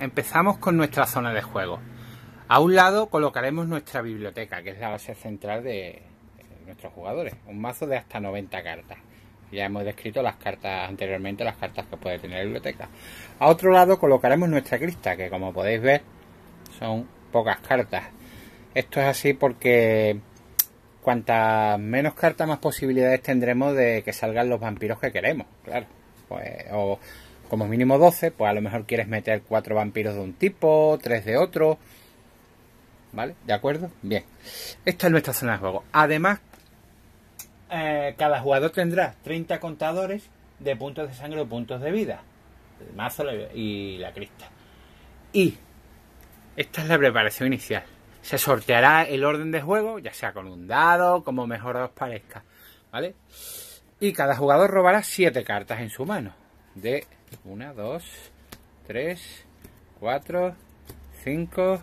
empezamos con nuestra zona de juego. A un lado colocaremos nuestra biblioteca, que es la base central de nuestros jugadores. Un mazo de hasta 90 cartas. Ya hemos descrito las cartas anteriormente, las cartas que puede tener la biblioteca. A otro lado colocaremos nuestra crista, que como podéis ver son pocas cartas. Esto es así porque cuantas menos cartas, más posibilidades tendremos de que salgan los vampiros que queremos, claro. Pues, o como mínimo 12, pues a lo mejor quieres meter cuatro vampiros de un tipo, tres de otro. ¿Vale? ¿De acuerdo? Bien. Esta es nuestra zona de juego. Además, eh, cada jugador tendrá 30 contadores de puntos de sangre o puntos de vida. El mazo y la crista. Y esta es la preparación inicial. Se sorteará el orden de juego, ya sea con un dado, como mejor os parezca. ¿Vale? Y cada jugador robará 7 cartas en su mano. De 1, 2, 3, 4, 5,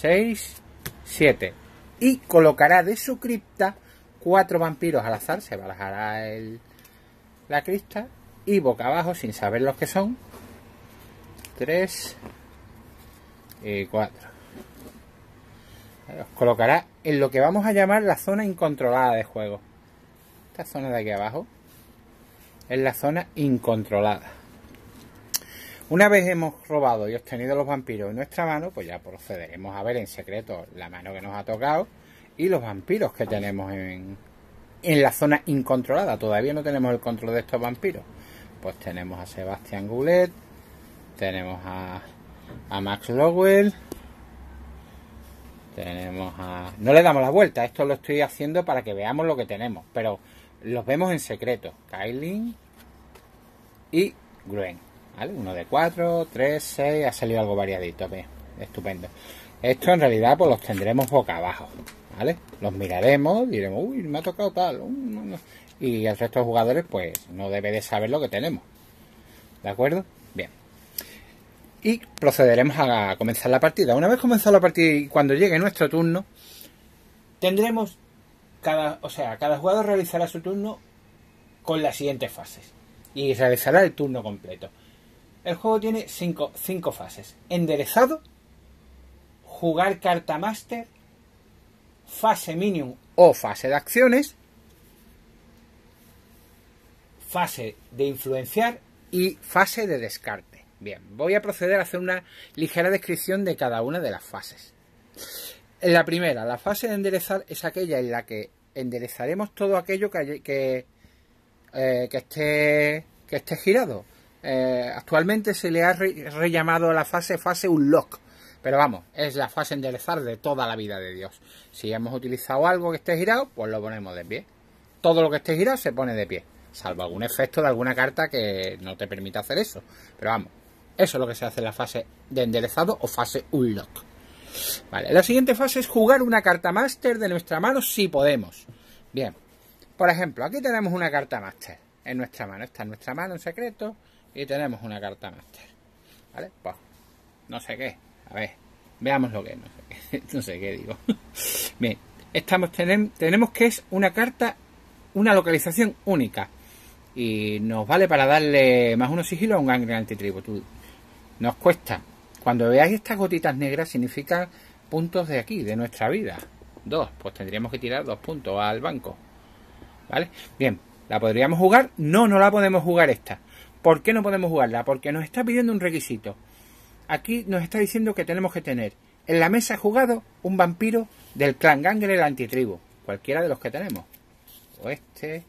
6, 7. Y colocará de su cripta cuatro vampiros al azar. Se barajará el, la crista. Y boca abajo, sin saber los que son. 3 y 4. Os colocará en lo que vamos a llamar la zona incontrolada de juego. Esta zona de aquí abajo es la zona incontrolada. Una vez hemos robado y obtenido los vampiros en nuestra mano, pues ya procederemos a ver en secreto la mano que nos ha tocado y los vampiros que tenemos en, en la zona incontrolada. Todavía no tenemos el control de estos vampiros. Pues tenemos a Sebastián Goulet, tenemos a, Max Lowell, tenemos a... No le damos la vuelta, esto lo estoy haciendo para que veamos lo que tenemos, pero los vemos en secreto. Kylie y Uno de 4, 3, 6, ha salido algo variadito, estupendo. Esto en realidad pues los tendremos boca abajo, ¿vale? Los miraremos, diremos, uy, me ha tocado tal, y el resto de jugadores pues no debe de saber lo que tenemos, ¿de acuerdo? Bien. Y procederemos a comenzar la partida. Una vez comenzado la partida y cuando llegue nuestro turno, tendremos cada, o sea, cada jugador realizará su turno con las siguientes fases y realizará el turno completo. El juego tiene cinco, fases. Enderezado, jugar carta master, fase minion o fase de acciones, fase de influenciar y fase de descarte. Bien, voy a proceder a hacer una ligera descripción de cada una de las fases. La primera, la fase de enderezar es aquella en la que enderezaremos todo aquello que, que, eh, que esté, que esté girado. Eh, actualmente se le ha rellamado la fase fase unlock. Pero vamos, es la fase enderezar de toda la vida de Dios. Si hemos utilizado algo que esté girado, pues lo ponemos de pie. Todo lo que esté girado se pone de pie. Salvo algún efecto de alguna carta que no te permita hacer eso. Pero vamos, eso es lo que se hace en la fase de enderezado o fase unlock. Vale, la siguiente fase es jugar una carta máster de nuestra mano si podemos. Bien, por ejemplo, aquí tenemos una carta máster en nuestra mano. Está en nuestra mano en secreto y tenemos una carta máster. ¿Vale? Pues, no sé qué. A ver, veamos lo que es. No sé qué, digo. Bien, estamos, tenemos que es una carta, una localización única. Y nos vale para darle más uno sigilo a un gangrel antitribo. Nos cuesta. Cuando veáis estas gotitas negras, significan puntos de aquí, de nuestra vida. Dos, pues tendríamos que tirar dos puntos al banco. ¿Vale? Bien, ¿la podríamos jugar? No, no la podemos jugar esta. ¿Por qué no podemos jugarla? Porque nos está pidiendo un requisito. Aquí nos está diciendo que tenemos que tener en la mesa jugado un vampiro del clan Gangrel antitribu. Cualquiera de los que tenemos. O este,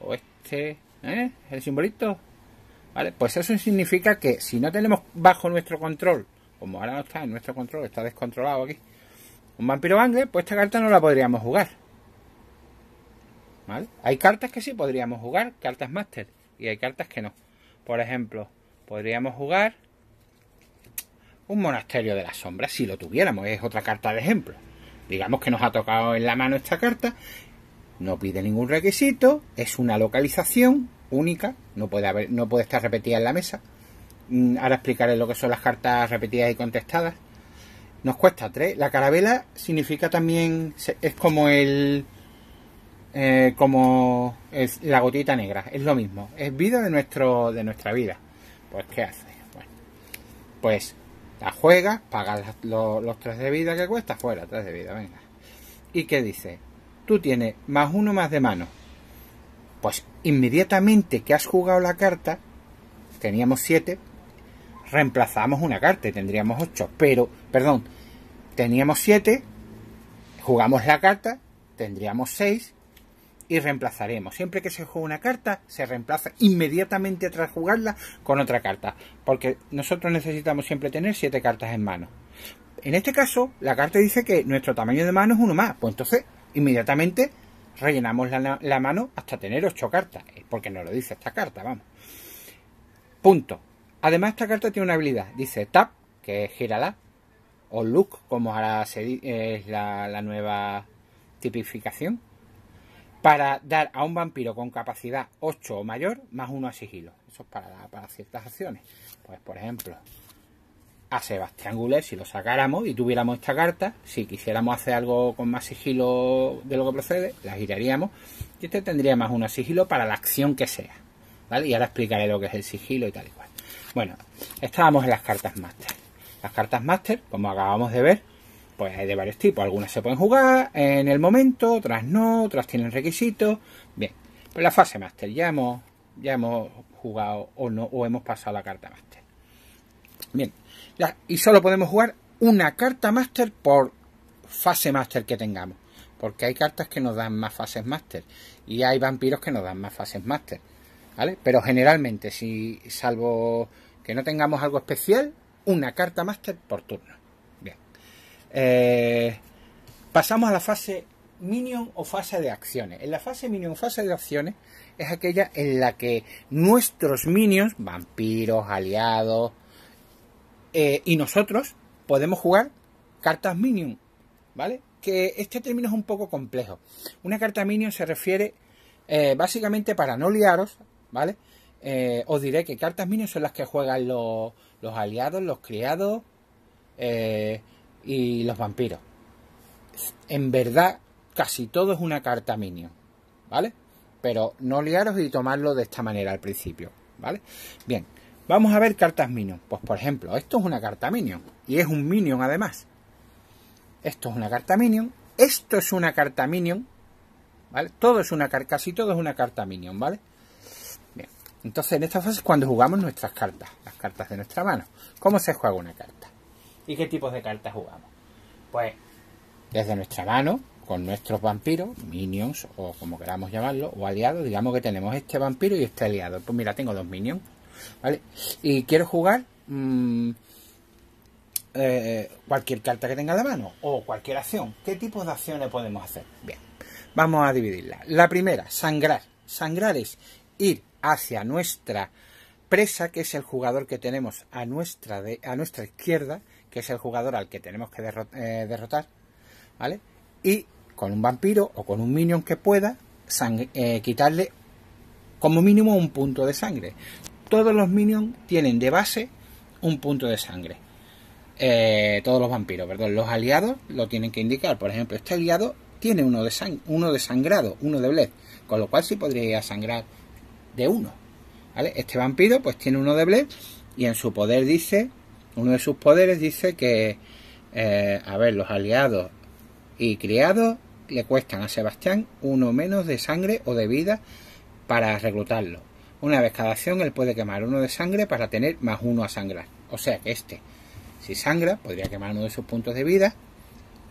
o este, ¿eh? El simbolito. ¿Vale? Pues eso significa que si no tenemos bajo nuestro control, como ahora no está en nuestro control, está descontrolado aquí, un vampiro Gangrel, pues esta carta no la podríamos jugar. ¿Vale? Hay cartas que sí podríamos jugar, cartas Master, y hay cartas que no. Por ejemplo, podríamos jugar un monasterio de la sombra si lo tuviéramos. Es otra carta de ejemplo. Digamos que nos ha tocado en la mano esta carta. No pide ningún requisito. Es una localización única. No puede, no puede estar repetida en la mesa. Mm, ahora explicaré lo que son las cartas repetidas y contestadas. Nos cuesta 3. La carabela significa también. Es como el eh, como es la gotita negra, es lo mismo, es vida de nuestro de nuestra vida. Pues ¿qué hace? Bueno, pues La juegas, pagas los, los 3 de vida que cuesta, fuera, 3 de vida, venga. ¿Y qué dice? Tú tienes más uno más de mano. Pues inmediatamente que has jugado la carta, teníamos 7, reemplazamos una carta y tendríamos 8. Pero, perdón, teníamos 7, jugamos la carta, tendríamos 6 y reemplazaremos. Siempre que se juega una carta, se reemplaza inmediatamente tras jugarla con otra carta. Porque nosotros necesitamos siempre tener 7 cartas en mano. En este caso, la carta dice que nuestro tamaño de mano es uno más. Pues entonces, inmediatamente rellenamos la, mano hasta tener 8 cartas. Porque nos lo dice esta carta, vamos. Punto. Además, esta carta tiene una habilidad. Dice tap, que es gírala. O look, como ahora es la, la nueva tipificación. Para dar a un vampiro con capacidad 8 o mayor, más uno a sigilo. Eso es para, para ciertas acciones. Pues, por ejemplo, a Sebastián Goulet, si lo sacáramos y tuviéramos esta carta, si quisiéramos hacer algo con más sigilo de lo que procede, la giraríamos y este tendría más uno a sigilo para la acción que sea. ¿Vale? Y ahora explicaré lo que es el sigilo y tal y cual. Bueno, estábamos en las cartas Master. Las cartas Master, como acabamos de ver, pues hay de varios tipos. Algunas se pueden jugar en el momento, otras no, otras tienen requisitos. Bien, pues la fase Master ya hemos, ya hemos jugado o no, o hemos pasado la carta Master. Bien, y solo podemos jugar una carta Master por fase Master que tengamos. Porque hay cartas que nos dan más fases Master. Y hay vampiros que nos dan más fases Master. ¿Vale? Pero generalmente, si salvo que no tengamos algo especial, una carta máster por turno. Eh, pasamos a la fase minion o fase de acciones. En la fase minion o fase de acciones es aquella en la que nuestros minions, vampiros, aliados eh, y nosotros podemos jugar cartas minion. ¿Vale? Que este término es un poco complejo. Una carta minion se refiere eh, básicamente para no liaros ¿vale? Os diré que cartas minion son las que juegan los, los aliados, los criados y los vampiros. En verdad, casi todo es una carta minion, ¿vale? Pero no liaros y tomarlo de esta manera al principio, ¿vale? Bien, vamos a ver cartas minion. Pues por ejemplo, esto es una carta minion y es un minion además. Esto es una carta minion, esto es una carta minion, ¿vale? Todo es una casi todo es una carta minion, ¿vale? Entonces, en esta fase es cuando jugamos nuestras cartas, las cartas de nuestra mano. ¿Cómo se juega una carta? ¿Y qué tipos de cartas jugamos? Pues desde nuestra mano, con nuestros vampiros, minions o como queramos llamarlo, o aliados, digamos que tenemos este vampiro y este aliado. Pues mira, tengo dos minions, ¿vale? Y quiero jugar mmm, eh, cualquier carta que tenga en la mano o cualquier acción. ¿Qué tipos de acciones podemos hacer? Bien, vamos a dividirla. La primera, sangrar. Sangrar es ir hacia nuestra presa, que es el jugador que tenemos a nuestra, de, a nuestra izquierda, que es el jugador al que tenemos que eh, derrotar, ¿vale? Y con un vampiro o con un minion que pueda eh, quitarle como mínimo un punto de sangre. Todos los minions tienen de base un punto de sangre. Eh, todos los vampiros, perdón, los aliados lo tienen que indicar. Por ejemplo, este aliado tiene uno de, uno de sangrado, uno de bled, con lo cual sí podría sangrar de uno. ¿vale? Este vampiro pues tiene uno de Bled y en su poder dice, uno de sus poderes dice que, eh, a ver, los aliados y criados le cuestan a Sebastián uno menos de sangre o de vida para reclutarlo. Una vez cada acción él puede quemar uno de sangre para tener más uno a sangrar. O sea que este, si sangra, podría quemar uno de sus puntos de vida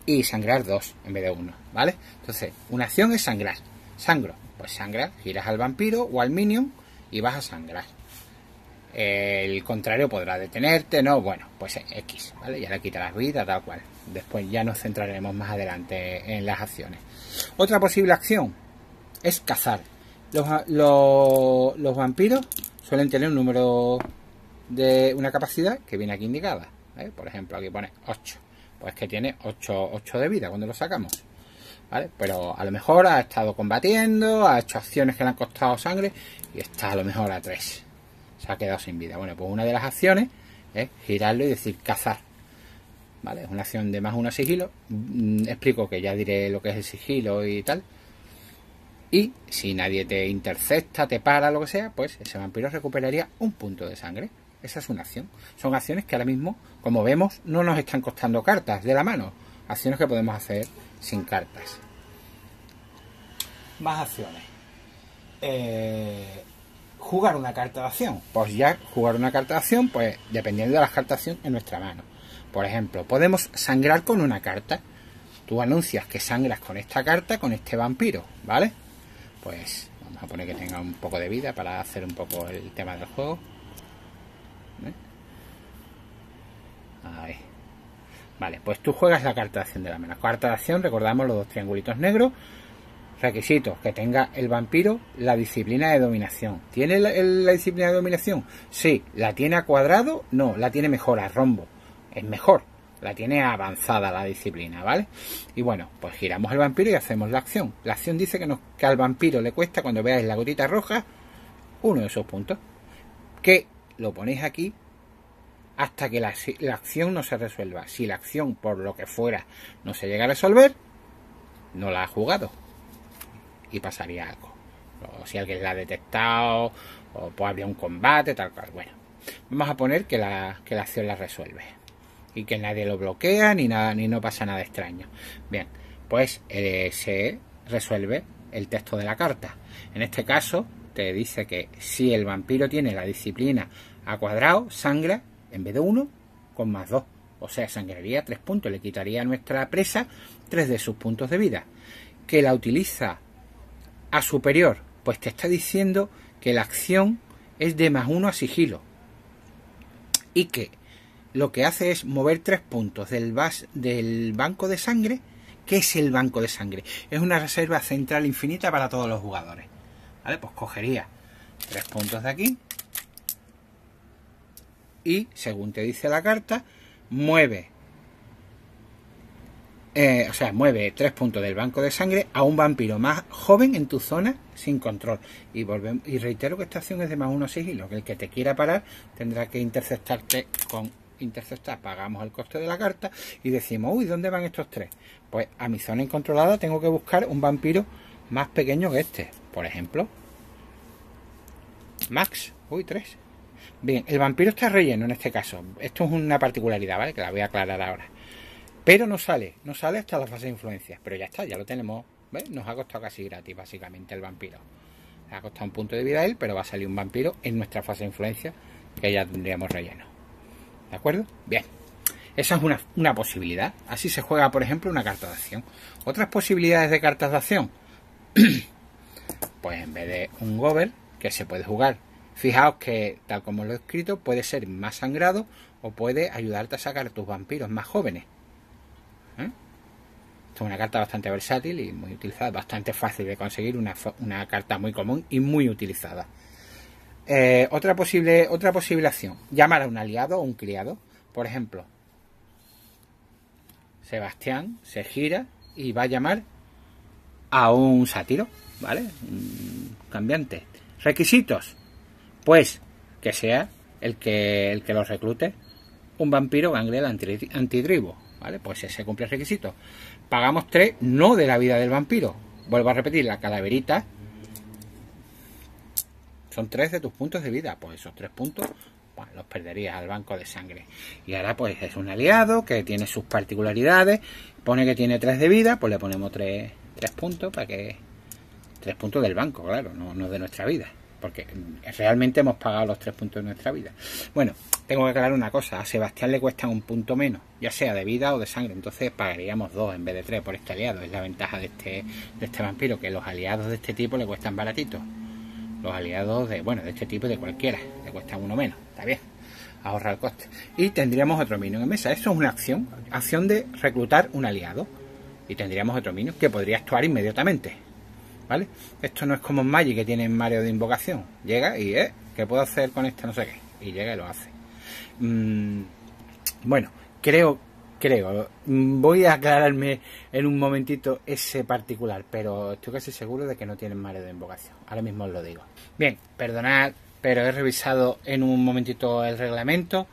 y sangrar dos en vez de uno, ¿vale? Entonces, una acción es sangrar. Sangro, pues sangra, giras al vampiro o al minion y vas a sangrar. El contrario podrá detenerte, ¿no? Bueno, pues X, ¿vale? Ya le quitarás vida, tal cual. Después ya nos centraremos más adelante en las acciones. Otra posible acción es cazar. Los, los, vampiros suelen tener un número de una capacidad que viene aquí indicada. Por ejemplo, aquí pone 8. Pues que tiene 8, 8 de vida cuando lo sacamos. Pero a lo mejor ha estado combatiendo, ha hecho acciones que le han costado sangre y está a lo mejor a 3. Se ha quedado sin vida. Bueno, pues una de las acciones es girarlo y decir cazar. ¿Vale? Es una acción de más uno sigilo. Mm, explico que ya diré lo que es el sigilo y tal. Y si nadie te intercepta, te para, lo que sea, pues ese vampiro recuperaría un punto de sangre. Esa es una acción. Son acciones que ahora mismo, como vemos, no nos están costando cartas de la mano. Acciones que podemos hacer sin cartas. Más acciones. Eh, jugar una carta de acción. Pues ya jugar una carta de acción, pues dependiendo de la carta de acción en nuestra mano. Por ejemplo, podemos sangrar con una carta. Tú anuncias que sangras con esta carta, con este vampiro, ¿vale? Pues vamos a poner que tenga un poco de vida para hacer un poco el tema del juego. Ahí. Vale, pues tú juegas la carta de acción de la mano. Carta de acción, recordamos los dos triangulitos negros. Requisitos, que tenga el vampiro la disciplina de dominación. ¿Tiene la, disciplina de dominación? Sí. ¿La tiene a cuadrado? No, la tiene mejor a rombo. Es mejor. La tiene avanzada la disciplina, ¿vale? Y bueno, pues giramos el vampiro y hacemos la acción. La acción dice que, nos, que al vampiro le cuesta, cuando veáis la gotita roja, uno de esos puntos. Que lo ponéis aquí hasta que la, la, acción no se resuelva. Si la acción, por lo que fuera, no se llega a resolver, no la ha jugado. Y pasaría algo. O si alguien la ha detectado, o pues habría un combate, tal cual. Bueno, vamos a poner que la, que la acción la resuelve. Y que nadie lo bloquea, ni nada, ni no pasa nada extraño. Bien, pues eh, se resuelve el texto de la carta. En este caso, te dice que si el vampiro tiene la disciplina a cuadrado, sangra en vez de 1 con más 2. O sea, sangraría 3 puntos, le quitaría a nuestra presa 3 de sus puntos de vida. Que la utiliza a superior, pues te está diciendo que la acción es de más 1 a sigilo. Y que lo que hace es mover 3 puntos del, del banco de sangre. ¿Qué es el banco de sangre? Es una reserva central infinita para todos los jugadores. ¿Vale? Pues cogería 3 puntos de aquí y, según te dice la carta, mueve, eh, o sea, mueve tres puntos del banco de sangre a un vampiro más joven en tu zona sin control. Y, volvemos, y reitero que esta acción es de más uno sigilo, que el que te quiera parar tendrá que interceptarte con interceptar, pagamos el coste de la carta y decimos, uy, ¿dónde van estos tres? Pues a mi zona incontrolada tengo que buscar un vampiro más pequeño que este. Por ejemplo, Max, uy, tres. Bien, el vampiro está relleno en este caso. Esto es una particularidad, ¿vale? Que la voy a aclarar ahora. Pero no sale, no sale hasta la fase de influencia. Pero ya está, ya lo tenemos. Nos ha costado casi gratis, básicamente, el vampiro. ha costado un punto de vida a él, pero va a salir un vampiro en nuestra fase de influencia que ya tendríamos relleno. ¿De acuerdo? Bien. Esa es una, una posibilidad. Así se juega, por ejemplo, una carta de acción. Otras posibilidades de cartas de acción. pues en vez de un Gober, que se puede jugar Fijaos que, tal como lo he escrito, puede ser más sangrado o puede ayudarte a sacar tus vampiros más jóvenes. Es una carta bastante versátil y muy utilizada, bastante fácil de conseguir, una, una carta muy común y muy utilizada. Eh, otra, posible, otra posible acción, llamar a un aliado o un criado. Por ejemplo, Sebastián se gira y va a llamar a un sátiro, ¿vale? Un cambiante. Requisitos pues que sea el que, el que los reclute un vampiro gangrel antidribo. ¿Vale? Pues ese cumple el requisito. Pagamos tres, no de la vida del vampiro. Vuelvo a repetir, la calaverita son tres de tus puntos de vida. Pues esos tres puntos bueno, los perderías al banco de sangre. Y ahora pues es un aliado que tiene sus particularidades. Pone que tiene tres de vida, pues le ponemos tres, tres puntos para que... Tres puntos del banco, claro, no, no de nuestra vida porque realmente hemos pagado los tres puntos de nuestra vida. Bueno, tengo que aclarar una cosa, a Sebastián le cuesta un punto menos, ya sea de vida o de sangre, entonces pagaríamos dos en vez de tres por este aliado, es la ventaja de este, de este vampiro, que los aliados de este tipo le cuestan baratitos. Los aliados de, bueno, de este tipo de cualquiera, le cuestan uno menos, está bien, ahorra el coste. Y tendríamos otro minion en mesa, eso es una acción, acción de reclutar un aliado. Y tendríamos otro minion que podría actuar inmediatamente ¿vale? Esto no es como en Magic que tiene Mario de invocación. Llega y, ¿eh? ¿Qué puedo hacer con esto? No sé qué. Y llega y lo hace. Mm, bueno, creo, creo, voy a aclararme en un momentito ese particular, pero estoy casi seguro de que no tienen Mario de invocación. Ahora mismo os lo digo. Bien, perdonad, pero he revisado en un momentito el reglamento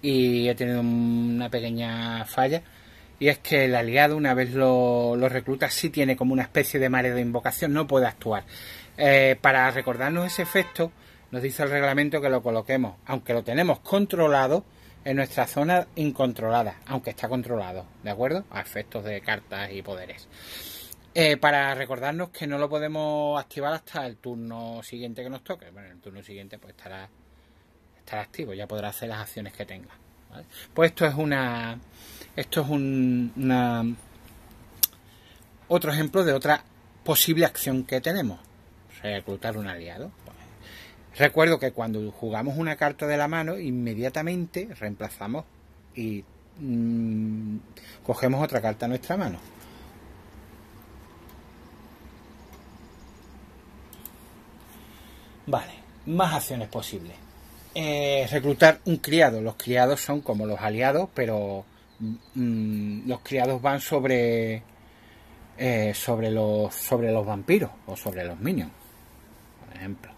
y he tenido una pequeña falla y es que el aliado, una vez lo, recluta, sí tiene como una especie de mare de invocación, no puede actuar. Eh, para recordarnos ese efecto, nos dice el reglamento que lo coloquemos, aunque lo tenemos controlado, en nuestra zona incontrolada, aunque está controlado, ¿de acuerdo? A efectos de cartas y poderes. Eh, para recordarnos que no lo podemos activar hasta el turno siguiente que nos toque. Bueno, el turno siguiente pues estará, estará activo, ya podrá hacer las acciones que tenga. Pues esto es una. Esto es un, una, otro ejemplo de otra posible acción que tenemos. Reclutar un aliado. Recuerdo que cuando jugamos una carta de la mano, inmediatamente reemplazamos y mm, cogemos otra carta a nuestra mano. Vale, más acciones posibles. Eh, reclutar un criado. Los criados son como los aliados, pero mm, los criados van sobre eh, sobre los sobre los vampiros o sobre los minions, por ejemplo.